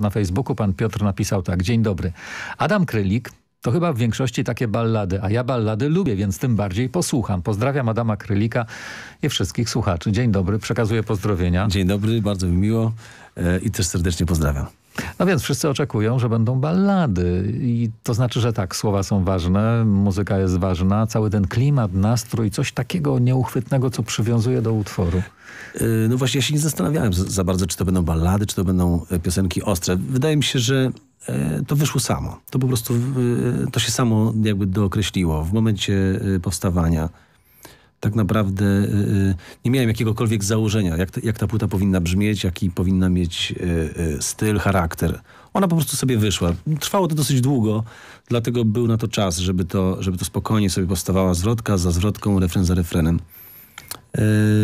Na Facebooku pan Piotr napisał tak. Dzień dobry. Adam Krylik to chyba w większości takie ballady, a ja ballady lubię, więc tym bardziej posłucham. Pozdrawiam Adama Krylika i wszystkich słuchaczy. Dzień dobry, przekazuję pozdrowienia. Dzień dobry, bardzo mi miło e, i też serdecznie pozdrawiam. No więc wszyscy oczekują, że będą ballady i to znaczy, że tak, słowa są ważne, muzyka jest ważna, cały ten klimat, nastrój, coś takiego nieuchwytnego, co przywiązuje do utworu. E, no właśnie, ja się nie zastanawiałem za bardzo, czy to będą ballady, czy to będą e, piosenki ostre. Wydaje mi się, że to wyszło samo. To po prostu, to się samo jakby dookreśliło w momencie powstawania tak naprawdę y, y, nie miałem jakiegokolwiek założenia, jak, jak ta płyta powinna brzmieć, jaki powinna mieć y, styl, charakter. Ona po prostu sobie wyszła. Trwało to dosyć długo, dlatego był na to czas, żeby to, żeby to spokojnie sobie powstawała zwrotka za zwrotką, refren za refrenem.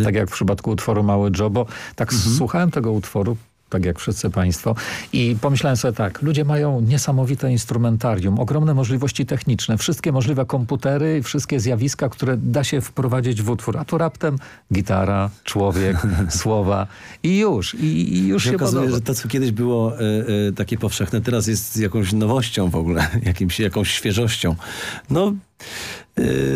Tak jak w przypadku utworu Mały Jobo. Tak mhm. słuchałem tego utworu, tak jak wszyscy państwo. I pomyślałem sobie tak, ludzie mają niesamowite instrumentarium, ogromne możliwości techniczne, wszystkie możliwe komputery, wszystkie zjawiska, które da się wprowadzić w utwór. A tu raptem gitara, człowiek, słowa i już. I, i już się okazuje, podoba. że to, co kiedyś było y, y, takie powszechne, teraz jest jakąś nowością w ogóle, jakimś, jakąś świeżością. No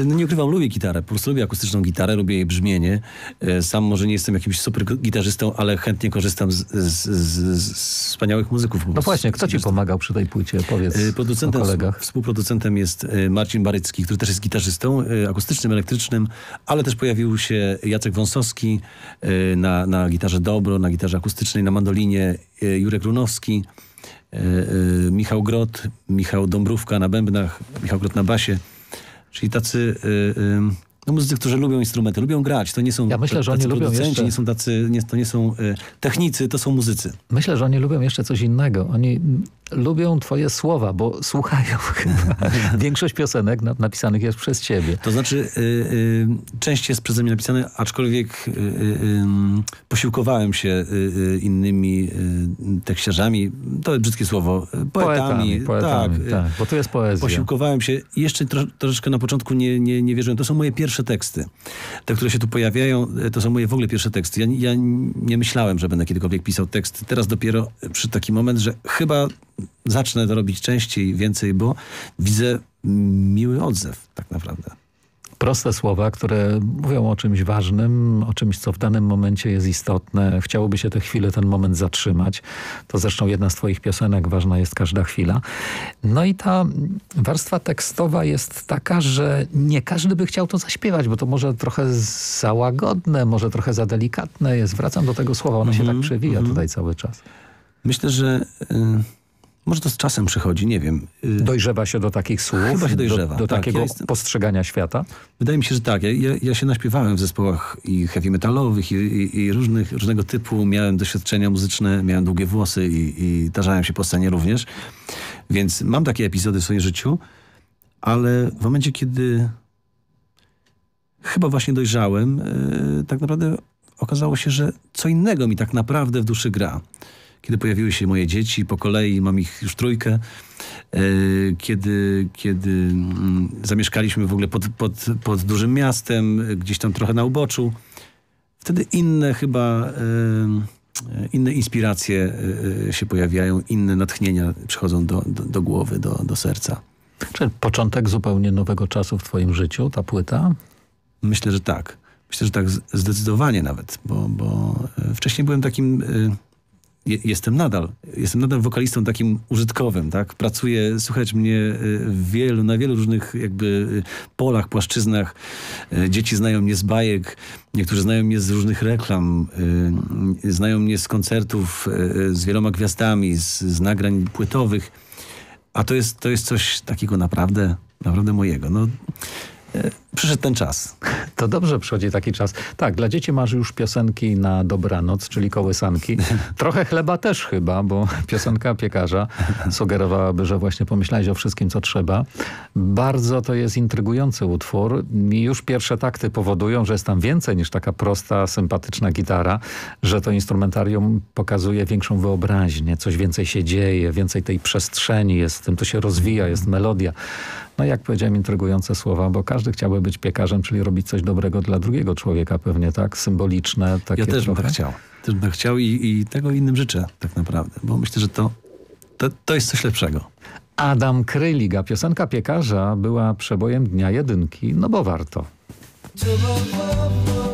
no nie ukrywam, lubię gitarę. Po prostu lubię akustyczną gitarę, lubię jej brzmienie. E, sam może nie jestem jakimś super gitarzystą, ale chętnie korzystam z, z, z, z wspaniałych muzyków. No właśnie, kto ci pomagał przy tej płycie? Powiedz e, Producentem. Współproducentem jest Marcin Barycki, który też jest gitarzystą akustycznym, elektrycznym, ale też pojawił się Jacek Wąsowski na, na gitarze dobro, na gitarze akustycznej, na mandolinie, Jurek Runowski, Michał Grot, Michał Dąbrówka na bębnach, Michał Grot na basie. Czyli tacy y, y, no, muzycy, którzy lubią instrumenty, lubią grać. To nie są ja myślę, że oni lubią jeszcze... nie są tacy, nie, to nie są y, technicy, to są muzycy. Myślę, że oni lubią jeszcze coś innego. Oni lubią twoje słowa, bo słuchają chyba. Większość piosenek napisanych jest przez ciebie. To znaczy, y, y, część jest przeze mnie napisane, aczkolwiek y, y, y posiłkowałem się y, innymi tekściarzami, to jest brzydkie słowo, poetami. Poetami, poetami tak, tak, bo tu jest poezja. Posiłkowałem się. Jeszcze tro, troszeczkę na początku nie, nie, nie wierzyłem. To są moje pierwsze teksty. Te, które się tu pojawiają, to są moje w ogóle pierwsze teksty. Ja, ja nie myślałem, że będę kiedykolwiek pisał teksty. Teraz dopiero przy taki moment, że chyba zacznę to robić częściej, więcej, bo widzę miły odzew tak naprawdę. Proste słowa, które mówią o czymś ważnym, o czymś, co w danym momencie jest istotne. Chciałoby się tę chwilę, ten moment zatrzymać. To zresztą jedna z twoich piosenek, ważna jest każda chwila. No i ta warstwa tekstowa jest taka, że nie każdy by chciał to zaśpiewać, bo to może trochę za łagodne, może trochę za delikatne jest. Wracam do tego słowa, ono mm -hmm, się tak mhm, przewija mm -hmm. tutaj cały czas. Myślę, że... Y może to z czasem przychodzi, nie wiem. Y, dojrzewa się do takich słów? Chyba się dojrzewa. Do, do tak, takiego ja jestem... postrzegania świata? Wydaje mi się, że tak. Ja, ja, ja, się naśpiewałem w zespołach i heavy metalowych i, i, i, różnych, różnego typu. Miałem doświadczenia muzyczne, miałem długie włosy i, i tarzałem się po scenie również. Więc mam takie epizody w swoim życiu, ale w momencie, kiedy chyba właśnie dojrzałem, yy, tak naprawdę okazało się, że co innego mi tak naprawdę w duszy gra kiedy pojawiły się moje dzieci po kolei, mam ich już trójkę, e, kiedy, kiedy mm, zamieszkaliśmy w ogóle pod, pod, pod dużym miastem, gdzieś tam trochę na uboczu. Wtedy inne chyba, e, inne inspiracje e, się pojawiają, inne natchnienia przychodzą do, do, do głowy, do, do serca. Czy początek zupełnie nowego czasu w twoim życiu, ta płyta? Myślę, że tak. Myślę, że tak zdecydowanie nawet, bo, bo wcześniej byłem takim jestem nadal. Jestem nadal wokalistą takim użytkowym, tak? Pracuję, słuchać mnie y, wielu, na wielu różnych jakby y, polach, płaszczyznach. Y, dzieci znają mnie z bajek, niektórzy znają mnie z różnych reklam, znają mnie z koncertów z wieloma gwiazdami, z, z nagrań płytowych. A to jest, to jest coś takiego naprawdę, naprawdę mojego. No, przyszedł ten czas. To dobrze przychodzi taki czas. Tak, dla dzieci masz już piosenki na dobranoc, czyli kołysanki. Trochę chleba też chyba, bo piosenka piekarza sugerowałaby, że właśnie pomyślałeś o wszystkim, co trzeba. Bardzo to jest intrygujący utwór i już pierwsze takty powodują, że jest tam więcej niż taka prosta, sympatyczna gitara, że to instrumentarium pokazuje większą wyobraźnię, coś więcej się dzieje, więcej tej przestrzeni jest, tym to się rozwija, jest melodia. No jak powiedziałem, intrygujące słowa, bo każdy chciałby być piekarzem, czyli robić coś dobrego dla drugiego człowieka pewnie, tak? Symboliczne. Takie ja też trochę. bym tak chciał. Też bym tak chciał i, i tego innym życzę tak naprawdę, bo myślę, że to to, to jest coś lepszego. Adam Kryliga, piosenka piekarza była przebojem dnia jedynki, no bo warto. To the